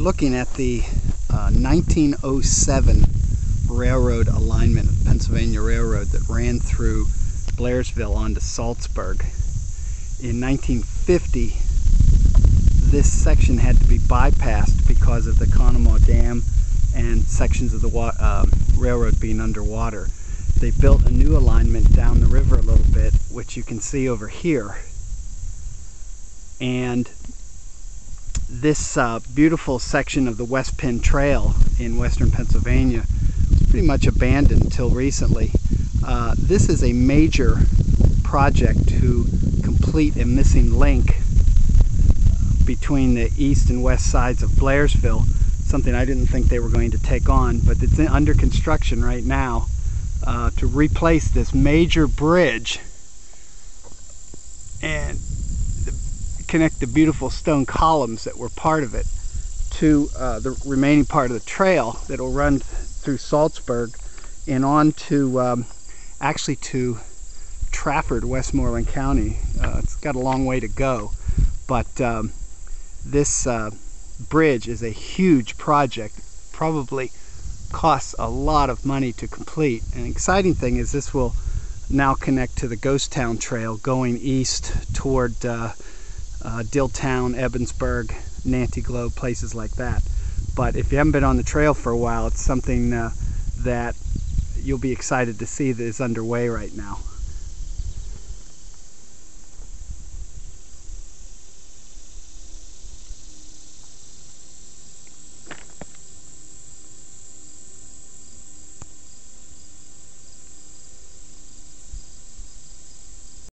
looking at the uh, 1907 railroad alignment of Pennsylvania Railroad that ran through Blairsville onto Saltsburg. In 1950, this section had to be bypassed because of the Conemaugh Dam and sections of the uh, railroad being underwater. They built a new alignment down the river a little bit, which you can see over here. And this uh, beautiful section of the West Penn Trail in western Pennsylvania was pretty much abandoned until recently. Uh, this is a major project to complete a missing link between the east and west sides of Blairsville, something I didn't think they were going to take on, but it's under construction right now uh, to replace this major bridge and connect the beautiful stone columns that were part of it to uh, the remaining part of the trail that will run through Saltsburg and on to um, actually to Trafford, Westmoreland County. Uh, it's got a long way to go, but um, this uh, bridge is a huge project, probably costs a lot of money to complete. An exciting thing is this will now connect to the Ghost Town Trail going east toward uh, uh, Dilltown, Ebensburg, Nanty Glo, places like that. But if you haven't been on the trail for a while, it's something uh, that you'll be excited to see that is underway right now.